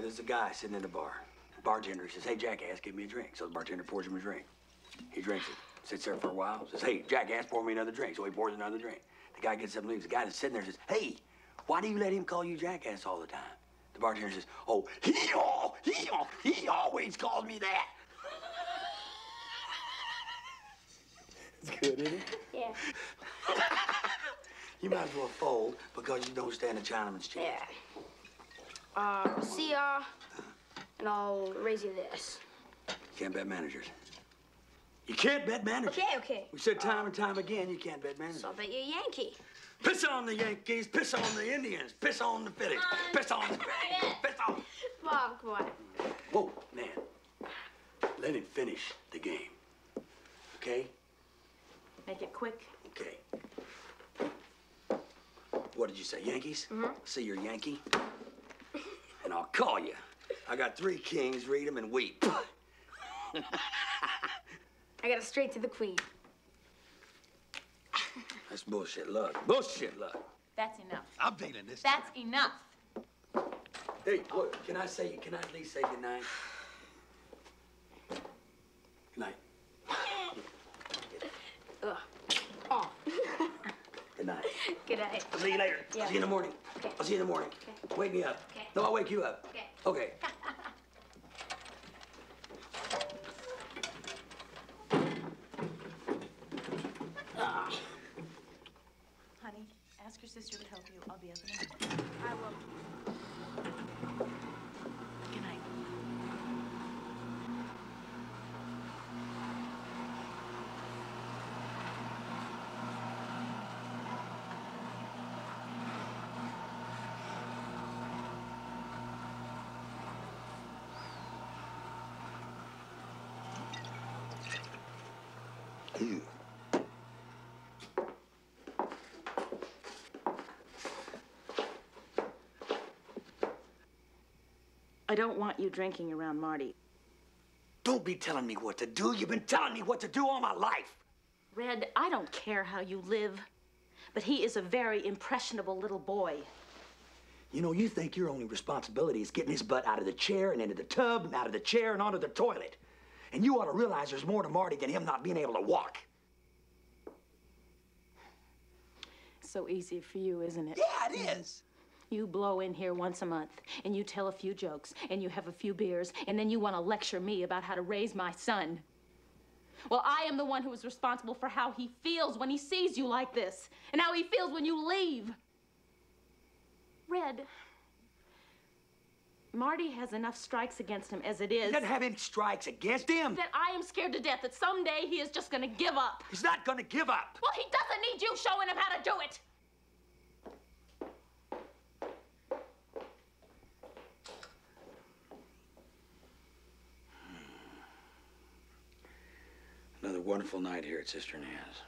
There's a guy sitting in the bar. Bartender says, hey, jackass, give me a drink. So the bartender pours him a drink. He drinks it. Sits there for a while. Says, hey, jackass, pour me another drink. So he pours another drink. The guy gets up and leaves. The guy that's sitting there says, hey, why do you let him call you jackass all the time? The bartender says, oh, he, all, he, all, he always calls me that. It's good, isn't it? Yeah. You might as well fold because you don't stand a Chinaman's chance. Yeah. Uh, see ya. And I'll raise you this. You Can't bet managers. You can't bet managers. Okay, okay. We said time and time again, you can't bet managers. So I'll bet you a Yankee. Piss on the Yankees, piss on the Indians, piss on the Phillies, piss on the Braves, piss on. Come on, come on. Whoa, man. Let him finish the game. Okay? Make it quick. Okay. What did you say, Yankees? Mm-hmm. See your Yankee? And I'll call you. I got three kings, read them and weep. I got it straight to the queen. That's bullshit luck. Bullshit luck. That's enough. I'm feeling this. That's enough. Hey, look, can I say, can I at least say goodnight? Good night. Ugh. Oh. Good night. Good night. I'll see you later. Yeah. I'll see you in the morning. Okay. I'll see you in the morning. Okay. Wake me up. Okay. No, I'll wake you up. Okay. Okay. Honey, ask your sister to help you. I'll be up in a minute. I will. Ew. I don't want you drinking around Marty. Don't be telling me what to do. You've been telling me what to do all my life. Red, I don't care how you live, but he is a very impressionable little boy. You know, you think your only responsibility is getting his butt out of the chair and into the tub and out of the chair and onto the toilet. And you ought to realize there's more to Marty than him not being able to walk. So easy for you, isn't it? Yeah, it is. You blow in here once a month, and you tell a few jokes, and you have a few beers, and then you want to lecture me about how to raise my son. Well, I am the one who is responsible for how he feels when he sees you like this, and how he feels when you leave. Red, Marty has enough strikes against him as it is He doesn't have any strikes against him. that I am scared to death that someday he is just gonna give up. He's not gonna give up. Well, he doesn't need you showing him how to do it. Another wonderful night here at Sister Nan's.